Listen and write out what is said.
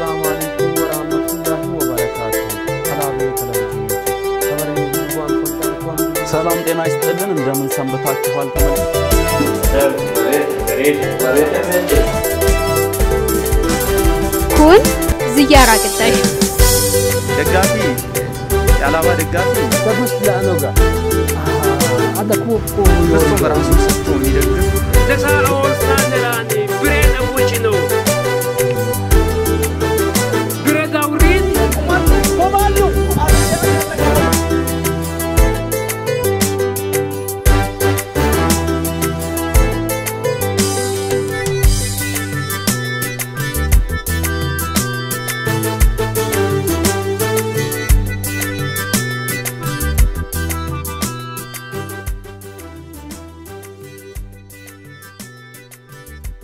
አሰላሙ አለይኩም ወራህመቱላሂ ወበረካቱ። ቴሌቪዥን ሰላም ጤና ይስጥልን። እንደምን ሰንብታችኋል? ተመልካቾች kun ziyyaara ደጋፊ የአላባ ደጋፊ በጉስ ለአኖጋ አደኩ ኩ ፍጹም ራሱን ሰጥቶ የሚደግፍ